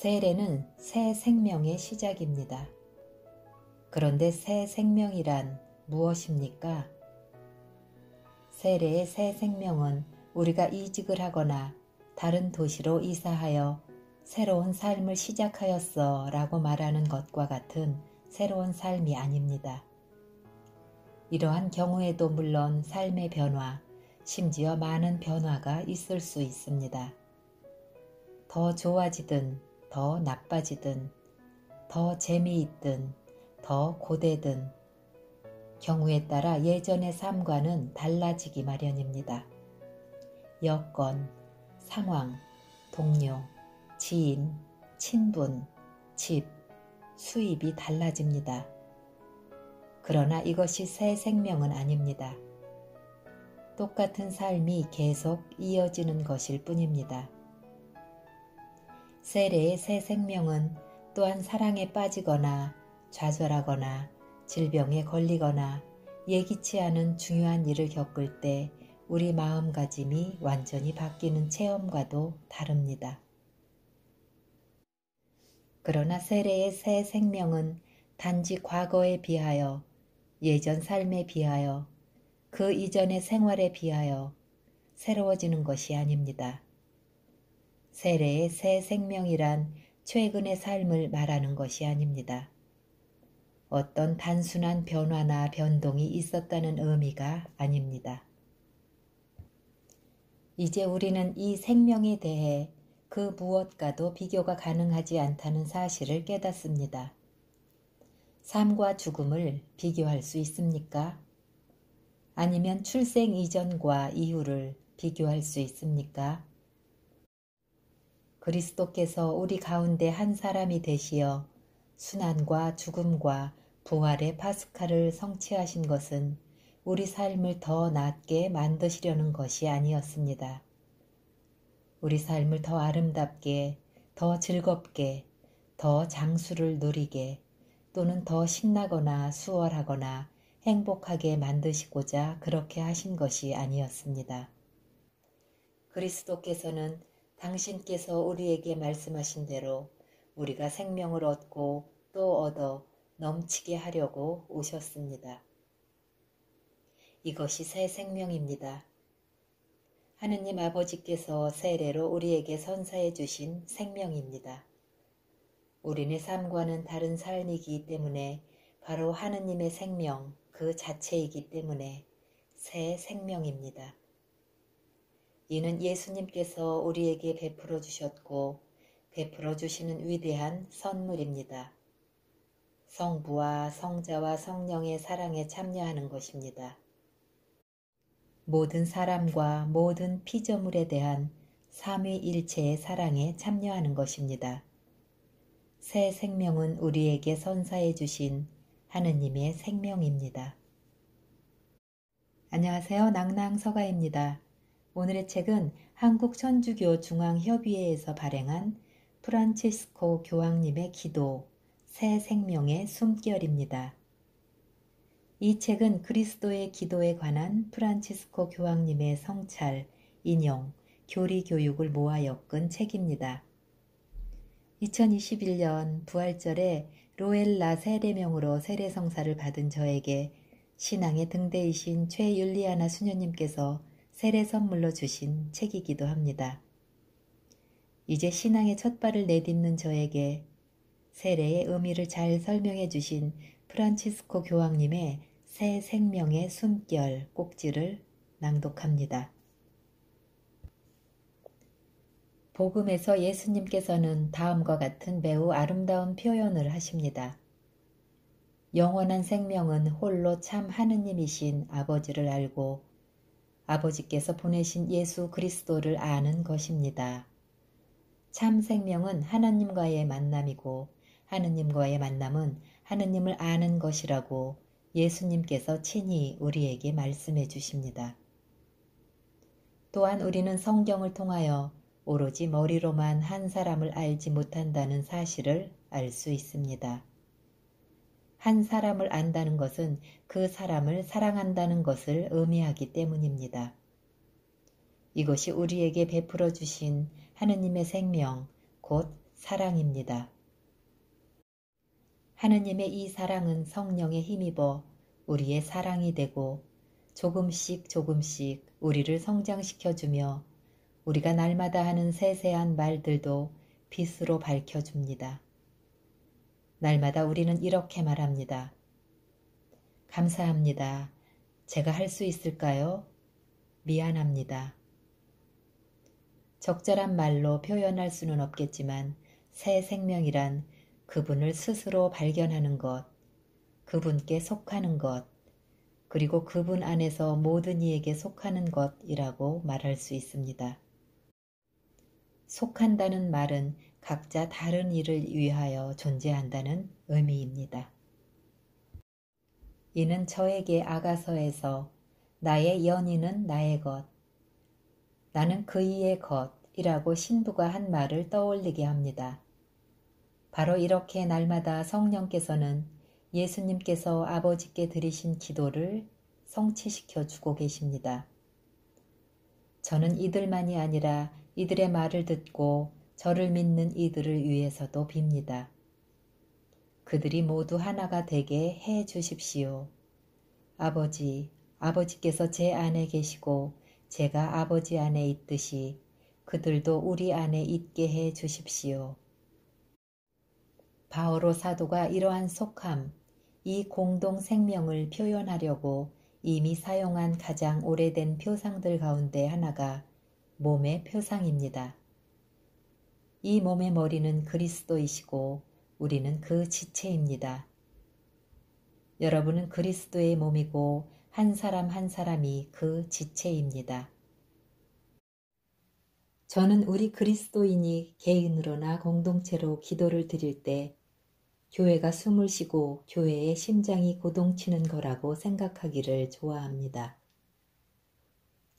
세례는 새 생명의 시작입니다. 그런데 새 생명이란 무엇입니까? 세례의 새 생명은 우리가 이직을 하거나 다른 도시로 이사하여 새로운 삶을 시작하였어 라고 말하는 것과 같은 새로운 삶이 아닙니다. 이러한 경우에도 물론 삶의 변화, 심지어 많은 변화가 있을 수 있습니다. 더 좋아지든 더 나빠지든 더 재미있든 더 고되든 경우에 따라 예전의 삶과는 달라지기 마련입니다. 여건, 상황, 동료, 지인, 친분, 집, 수입이 달라집니다. 그러나 이것이 새 생명은 아닙니다. 똑같은 삶이 계속 이어지는 것일 뿐입니다. 세례의 새 생명은 또한 사랑에 빠지거나 좌절하거나 질병에 걸리거나 예기치 않은 중요한 일을 겪을 때 우리 마음가짐이 완전히 바뀌는 체험과도 다릅니다. 그러나 세례의 새 생명은 단지 과거에 비하여 예전 삶에 비하여 그 이전의 생활에 비하여 새로워지는 것이 아닙니다. 세례의 새 생명이란 최근의 삶을 말하는 것이 아닙니다. 어떤 단순한 변화나 변동이 있었다는 의미가 아닙니다. 이제 우리는 이 생명에 대해 그 무엇과도 비교가 가능하지 않다는 사실을 깨닫습니다. 삶과 죽음을 비교할 수 있습니까? 아니면 출생 이전과 이후를 비교할 수 있습니까? 그리스도께서 우리 가운데 한 사람이 되시어 순환과 죽음과 부활의 파스카를 성취하신 것은 우리 삶을 더 낫게 만드시려는 것이 아니었습니다. 우리 삶을 더 아름답게, 더 즐겁게, 더 장수를 누리게 또는 더 신나거나 수월하거나 행복하게 만드시고자 그렇게 하신 것이 아니었습니다. 그리스도께서는 당신께서 우리에게 말씀하신 대로 우리가 생명을 얻고 또 얻어 넘치게 하려고 오셨습니다. 이것이 새 생명입니다. 하느님 아버지께서 세례로 우리에게 선사해 주신 생명입니다. 우리네 삶과는 다른 삶이기 때문에 바로 하느님의 생명 그 자체이기 때문에 새 생명입니다. 이는 예수님께서 우리에게 베풀어 주셨고 베풀어 주시는 위대한 선물입니다. 성부와 성자와 성령의 사랑에 참여하는 것입니다. 모든 사람과 모든 피조물에 대한 삼위일체의 사랑에 참여하는 것입니다. 새 생명은 우리에게 선사해 주신 하느님의 생명입니다. 안녕하세요. 낭낭서가입니다. 오늘의 책은 한국천주교 중앙협의회에서 발행한 프란치스코 교황님의 기도, 새 생명의 숨결입니다. 이 책은 그리스도의 기도에 관한 프란치스코 교황님의 성찰, 인용, 교리 교육을 모아 엮은 책입니다. 2021년 부활절에 로엘라 세례명으로 세례성사를 받은 저에게 신앙의 등대이신 최율리아나 수녀님께서 세례 선물로 주신 책이기도 합니다. 이제 신앙의 첫 발을 내딛는 저에게 세례의 의미를 잘 설명해 주신 프란치스코 교황님의 새 생명의 숨결 꼭지를 낭독합니다. 복음에서 예수님께서는 다음과 같은 매우 아름다운 표현을 하십니다. 영원한 생명은 홀로 참 하느님이신 아버지를 알고 아버지께서 보내신 예수 그리스도를 아는 것입니다. 참 생명은 하나님과의 만남이고 하느님과의 만남은 하느님을 아는 것이라고 예수님께서 친히 우리에게 말씀해 주십니다. 또한 우리는 성경을 통하여 오로지 머리로만 한 사람을 알지 못한다는 사실을 알 수 있습니다. 한 사람을 안다는 것은 그 사람을 사랑한다는 것을 의미하기 때문입니다. 이것이 우리에게 베풀어 주신 하느님의 생명, 곧 사랑입니다. 하느님의 이 사랑은 성령에 힘입어 우리의 사랑이 되고 조금씩 조금씩 우리를 성장시켜주며 우리가 날마다 하는 세세한 말들도 빛으로 밝혀줍니다. 날마다 우리는 이렇게 말합니다. 감사합니다. 제가 할 수 있을까요? 미안합니다. 적절한 말로 표현할 수는 없겠지만 새 생명이란 그분을 스스로 발견하는 것, 그분께 속하는 것, 그리고 그분 안에서 모든 이에게 속하는 것이라고 말할 수 있습니다. 속한다는 말은 각자 다른 일을 위하여 존재한다는 의미입니다. 이는 저에게 아가서에서 나의 연인은 나의 것, 나는 그이의 것이라고 신부가 한 말을 떠올리게 합니다. 바로 이렇게 날마다 성령께서는 예수님께서 아버지께 드리신 기도를 성취시켜 주고 계십니다. 저는 이들만이 아니라 이들의 말을 듣고 저를 믿는 이들을 위해서도 빕니다. 그들이 모두 하나가 되게 해 주십시오. 아버지, 아버지께서 제 안에 계시고 제가 아버지 안에 있듯이 그들도 우리 안에 있게 해 주십시오. 바오로 사도가 이러한 속함, 이 공동 생명을 표현하려고 이미 사용한 가장 오래된 표상들 가운데 하나가 몸의 표상입니다. 이 몸의 머리는 그리스도이시고 우리는 그 지체입니다. 여러분은 그리스도의 몸이고 한 사람 한 사람이 그 지체입니다. 저는 우리 그리스도인이 개인으로나 공동체로 기도를 드릴 때 교회가 숨을 쉬고 교회의 심장이 고동치는 거라고 생각하기를 좋아합니다.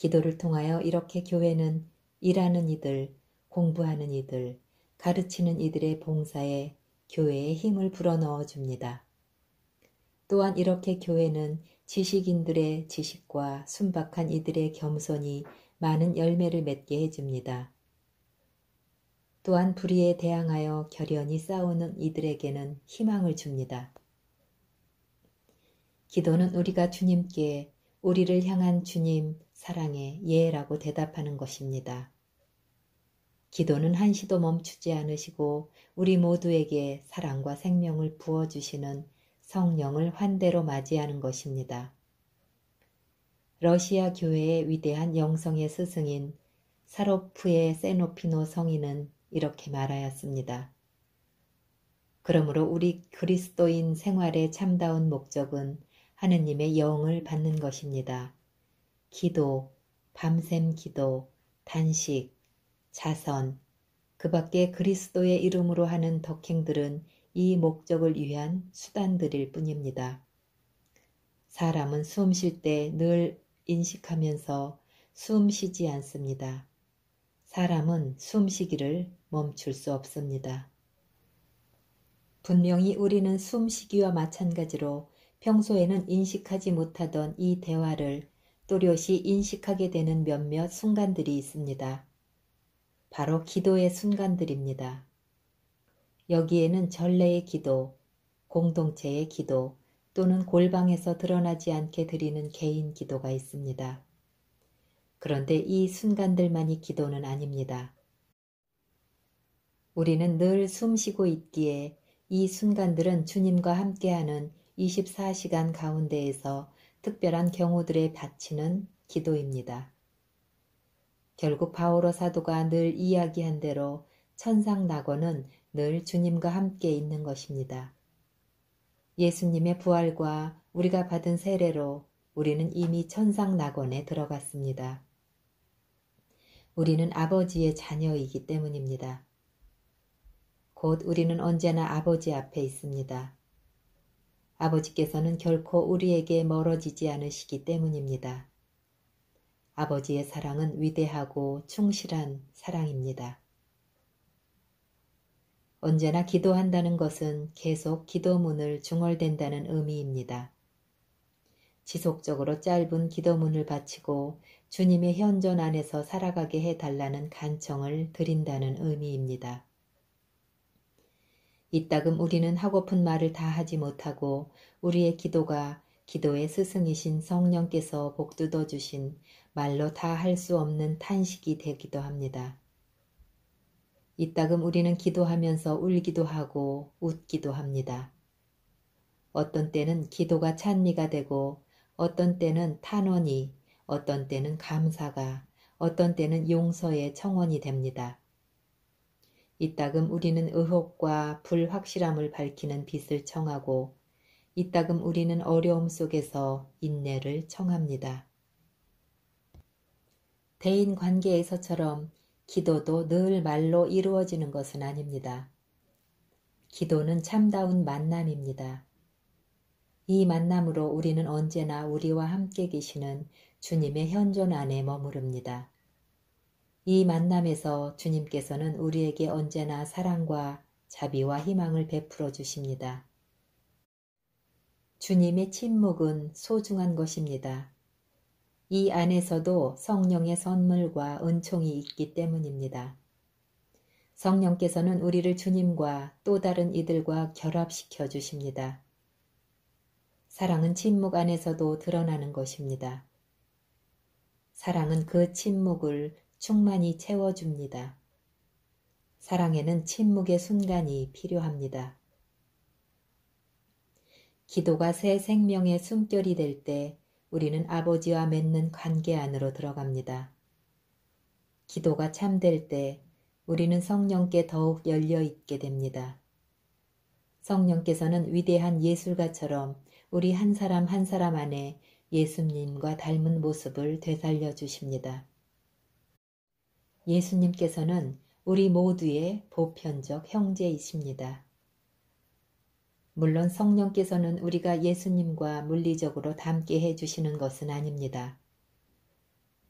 기도를 통하여 이렇게 교회는 일하는 이들, 공부하는 이들, 가르치는 이들의 봉사에 교회에 힘을 불어넣어 줍니다. 또한 이렇게 교회는 지식인들의 지식과 순박한 이들의 겸손이 많은 열매를 맺게 해줍니다. 또한 불의에 대항하여 결연히 싸우는 이들에게는 희망을 줍니다. 기도는 우리가 주님께 우리를 향한 주님 사랑의 예라고 대답하는 것입니다. 기도는 한시도 멈추지 않으시고 우리 모두에게 사랑과 생명을 부어주시는 성령을 환대로 맞이하는 것입니다. 러시아 교회의 위대한 영성의 스승인 사로프의 세노피노 성인은 이렇게 말하였습니다. 그러므로 우리 그리스도인 생활의 참다운 목적은 하느님의 영을 받는 것입니다. 기도, 밤샘 기도, 단식, 자선, 그 밖에 그리스도의 이름으로 하는 덕행들은 이 목적을 위한 수단들일 뿐입니다. 사람은 숨 쉴 때 늘 인식하면서 숨 쉬지 않습니다. 사람은 숨 쉬기를 멈출 수 없습니다. 분명히 우리는 숨 쉬기와 마찬가지로 평소에는 인식하지 못하던 이 대화를 또렷이 인식하게 되는 몇몇 순간들이 있습니다. 바로 기도의 순간들입니다. 여기에는 전례의 기도, 공동체의 기도 또는 골방에서 드러나지 않게 드리는 개인 기도가 있습니다. 그런데 이 순간들만이 기도는 아닙니다. 우리는 늘 숨쉬고 있기에 이 순간들은 주님과 함께하는 24시간 가운데에서 특별한 경우들에 바치는 기도입니다. 결국 바오로 사도가 늘 이야기한 대로 천상 낙원은 늘 주님과 함께 있는 것입니다. 예수님의 부활과 우리가 받은 세례로 우리는 이미 천상 낙원에 들어갔습니다. 우리는 아버지의 자녀이기 때문입니다. 곧 우리는 언제나 아버지 앞에 있습니다. 아버지께서는 결코 우리에게 멀어지지 않으시기 때문입니다. 아버지의 사랑은 위대하고 충실한 사랑입니다. 언제나 기도한다는 것은 계속 기도문을 중얼댄다는 의미입니다. 지속적으로 짧은 기도문을 바치고 주님의 현존 안에서 살아가게 해달라는 간청을 드린다는 의미입니다. 이따금 우리는 하고픈 말을 다 하지 못하고 우리의 기도가 기도의 스승이신 성령께서 복두어 주신 말로 다 할 수 없는 탄식이 되기도 합니다. 이따금 우리는 기도하면서 울기도 하고 웃기도 합니다. 어떤 때는 기도가 찬미가 되고 어떤 때는 탄원이 어떤 때는 감사가 어떤 때는 용서의 청원이 됩니다. 이따금 우리는 의혹과 불확실함을 밝히는 빛을 청하고 이따금 우리는 어려움 속에서 인내를 청합니다. 대인 관계에서처럼 기도도 늘 말로 이루어지는 것은 아닙니다. 기도는 참다운 만남입니다. 이 만남으로 우리는 언제나 우리와 함께 계시는 주님의 현존 안에 머무릅니다. 이 만남에서 주님께서는 우리에게 언제나 사랑과 자비와 희망을 베풀어 주십니다. 주님의 침묵은 소중한 것입니다. 이 안에서도 성령의 선물과 은총이 있기 때문입니다. 성령께서는 우리를 주님과 또 다른 이들과 결합시켜 주십니다. 사랑은 침묵 안에서도 드러나는 것입니다. 사랑은 그 침묵을 충만히 채워줍니다. 사랑에는 침묵의 순간이 필요합니다. 기도가 새 생명의 숨결이 될 때 우리는 아버지와 맺는 관계 안으로 들어갑니다. 기도가 참될 때 우리는 성령께 더욱 열려 있게 됩니다. 성령께서는 위대한 예술가처럼 우리 한 사람 한 사람 안에 예수님과 닮은 모습을 되살려 주십니다. 예수님께서는 우리 모두의 보편적 형제이십니다. 물론 성령께서는 우리가 예수님과 물리적으로 닮게 해주시는 것은 아닙니다.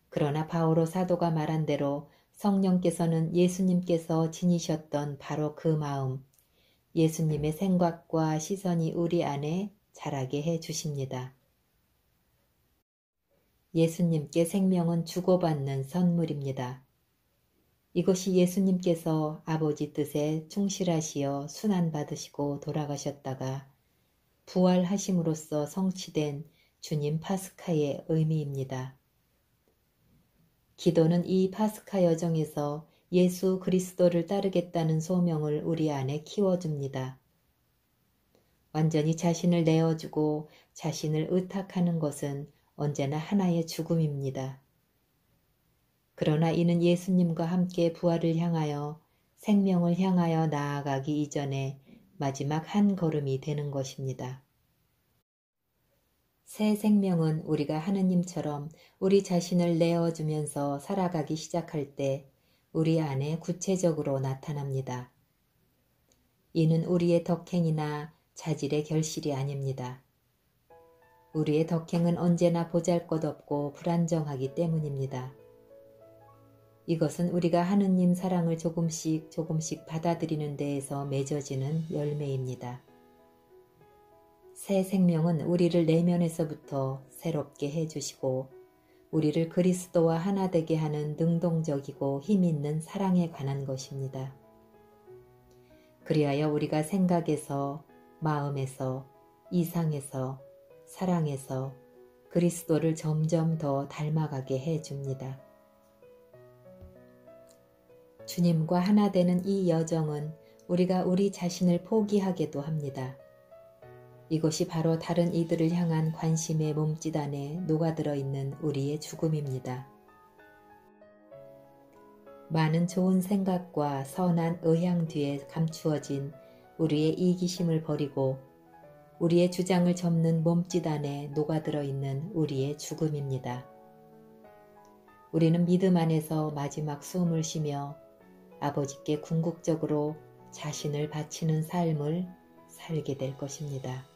그러나 바오로 사도가 말한 대로 성령께서는 예수님께서 지니셨던 바로 그 마음, 예수님의 생각과 시선이 우리 안에 자라게 해 주십니다. 예수님께 생명은 주고받는 선물입니다. 이것이 예수님께서 아버지 뜻에 충실하시어 순환받으시고 돌아가셨다가 부활하심으로써 성취된 주님 파스카의 의미입니다. 기도는 이 파스카 여정에서 예수 그리스도를 따르겠다는 소명을 우리 안에 키워줍니다. 완전히 자신을 내어주고 자신을 의탁하는 것은 언제나 하나의 죽음입니다. 그러나 이는 예수님과 함께 부활을 향하여 생명을 향하여 나아가기 이전에 마지막 한 걸음이 되는 것입니다. 새 생명은 우리가 하느님처럼 우리 자신을 내어주면서 살아가기 시작할 때 우리 안에 구체적으로 나타납니다. 이는 우리의 덕행이나 자질의 결실이 아닙니다. 우리의 덕행은 언제나 보잘것없고 불안정하기 때문입니다. 이것은 우리가 하느님 사랑을 조금씩 조금씩 받아들이는 데에서 맺어지는 열매입니다. 새 생명은 우리를 내면에서부터 새롭게 해주시고 우리를 그리스도와 하나 되게 하는 능동적이고 힘있는 사랑에 관한 것입니다. 그리하여 우리가 생각에서, 마음에서, 이상에서, 사랑에서 그리스도를 점점 더 닮아가게 해줍니다. 주님과 하나 되는 이 여정은 우리가 우리 자신을 포기하게도 합니다. 이것이 바로 다른 이들을 향한 관심의 몸짓 안에 녹아들어 있는 우리의 죽음입니다. 많은 좋은 생각과 선한 의향 뒤에 감추어진 우리의 이기심을 버리고 우리의 주장을 접는 몸짓 안에 녹아들어 있는 우리의 죽음입니다. 우리는 믿음 안에서 마지막 숨을 쉬며 아버지께 궁극적으로 자신을 바치는 삶을 살게 될 것입니다.